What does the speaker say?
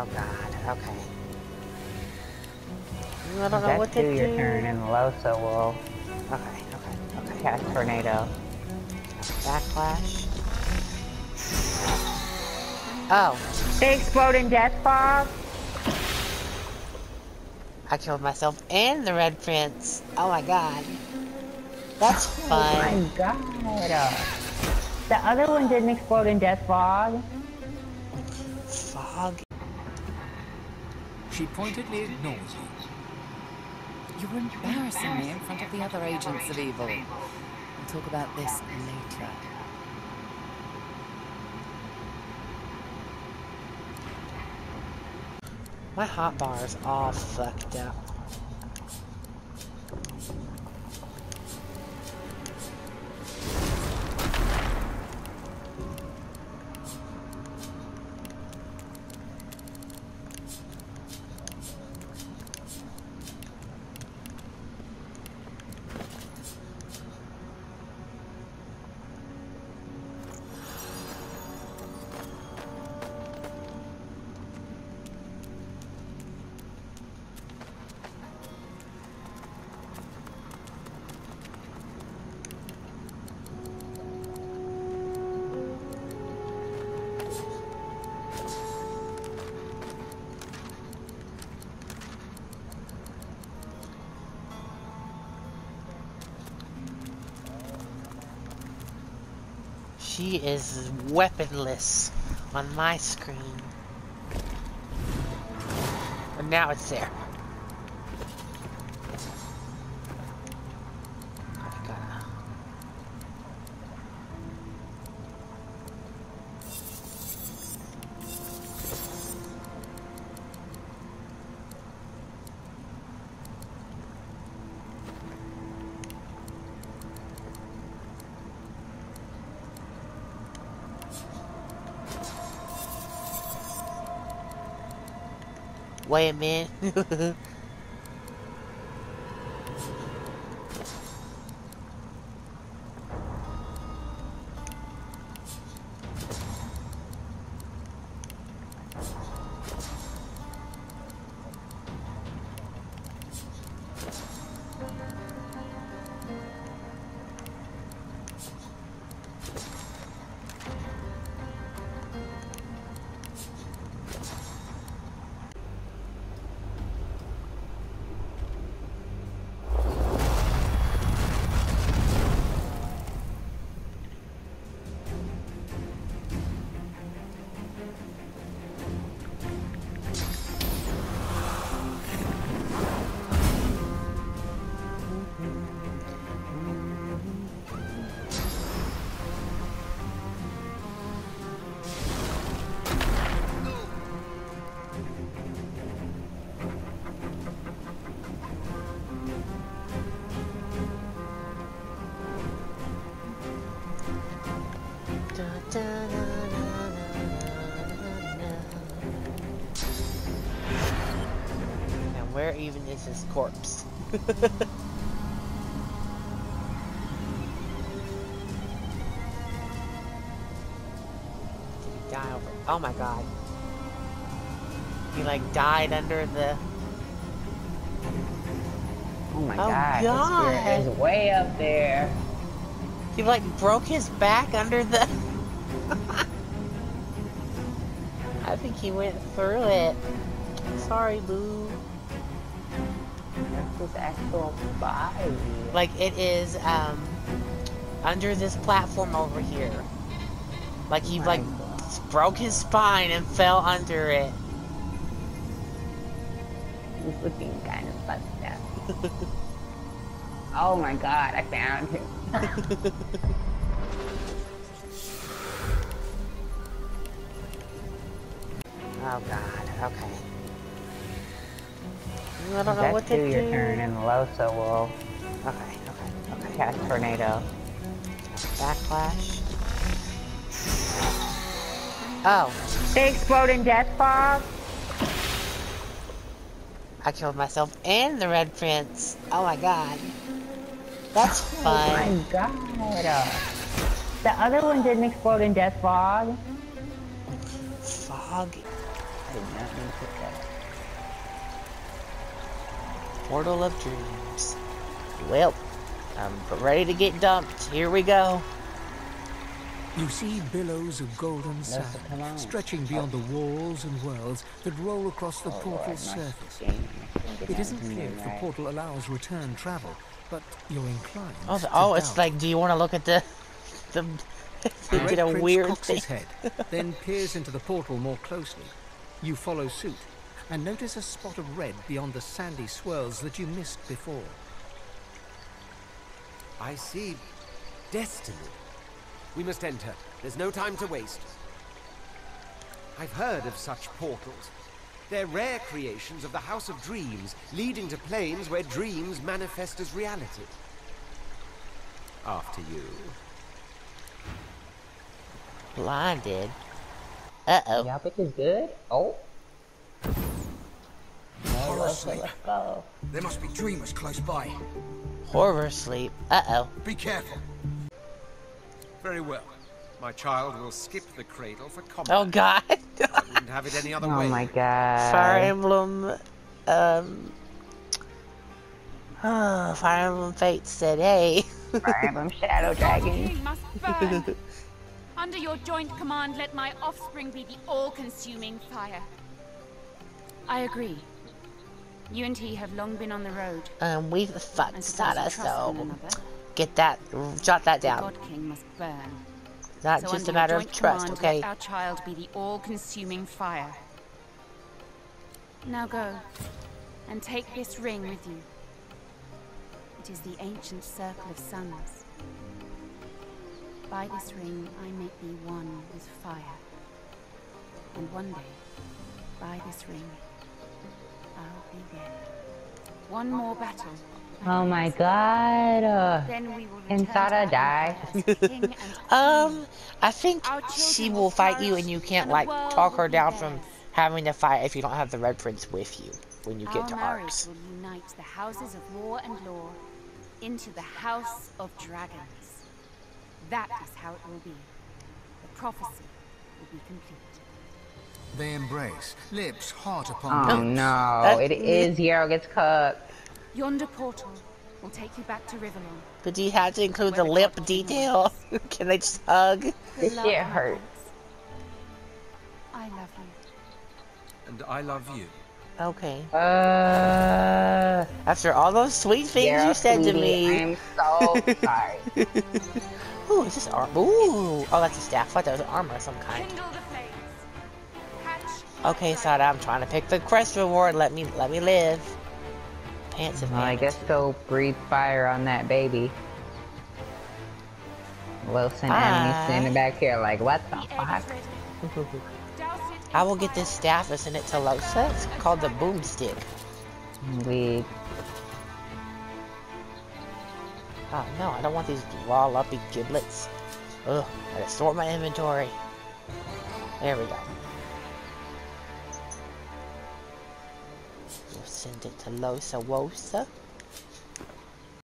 Oh god, okay. I don't know That's what to do. your turn and Lohse will Okay, okay, okay. cast Tornado. Backlash. Oh, The exploding death fog? I killed myself and the Red Prince. Oh my god. That's fun. Oh my god. The other one didn't explode in death fog. Fog. She pointedly ignores you. You're embarrassing me in front of the other agents of evil. We'll talk about this later. My heart bar is all fucked up. She is weaponless on my screen. And now it's there. Wait a minute. even is his corpse? Did he die over? Oh my god. He like died under the. Oh my Oh, god, spirit God. is way up there. He like broke his back under the. I think he went through it. Sorry, Boo. That's his actual body. Like it is um under this platform over here. Like he like broke his spine and fell under it. He's looking kind of fucked up. oh my god, I found him. Oh god, okay. I don't know what to do. do. your turn and Lohse will Okay, okay, okay. cast Tornado. Backlash. Oh, The exploding death fog? I killed myself and the Red Prince. Oh my god. That's fun. Oh my god. The other one didn't explode in death fog. Fog. I did not mean to. Portal of Dreams. Well, I'm ready to get dumped. Here we go. You see billows of golden sand come stretching beyond the walls and worlds that roll across the Oh, portal's Lord, surface. game. I couldn't get It that isn't in clear there if the portal allows return travel, but you're inclined. Oh, to oh it's like, do you want to look at the, the, The to Red get a Prince weird cocks thing? his head, then peers into the portal more closely. You follow suit and notice a spot of red beyond the sandy swirls that you missed before. I see destiny. We must enter. There's no time to waste. I've heard of such portals. They're rare creations of the House of Dreams, leading to planes where dreams manifest as reality. After you. Blinded. Uh-oh. Y'all pick is good? Oh. No, Horror let's, sleep. go. There must be dreamers close by. Horror sleep. Uh-oh. Be careful. Very well. My child will skip the cradle for combat. Oh, God. I wouldn't have it any other Oh way. my god. Fire Emblem, um... Oh, Fire Emblem Fates said, hey. Fire Emblem Shadow Dragon. King must burn. Under your joint command, let my offspring be the all-consuming fire. I agree. You and he have long been on the road. Um, we've and fucked suppose Sadha, so get that, jot that The down. God King must burn. Not so just a matter of trust, command, okay? Let our child be the all-consuming fire. Now go, and take this ring with you. It is the ancient circle of suns. By this ring, I make thee one with fire. And one day, by this ring, I'll be dead. One more battle. Oh my god. Uh, Then we will Can Sada our die? empire as king and Um, I think she will will fight you and you can't, like, talk her down from having to fight if you don't have the Red Prince with you when you get Our to marriage Arks. will unite the houses of war and law into the House of Dragons. That is how it will be. The prophecy will be complete. They embrace, lips hot oh upon lips. no. It is Yarrow gets cooked. Yonder portal will take you back to Rivellon. But do you have to include the the lip detail? Can they just hug? This shit hurts. I love you. And I love you. Okay. Uh, After all those sweet things Yarrow, you said to me. I'm so sorry. Ooh, is this armor? Ooh. Oh, that's a staff. I thought that was armor of some kind. Okay, Sadha, I'm trying to pick the quest reward. Let me let me live. Pants of Well, I Mammoth. guess so. Breathe fire on that baby. Wilson and me standing back here like, what the the fuck? is ready. Douse it in I will get this staff and send it to Lohse. It's called the boomstick. We Oh no, I don't want these raw lumpy giblets. Ugh, I gotta sort my inventory. There we go. Send it to Lohse Wosa.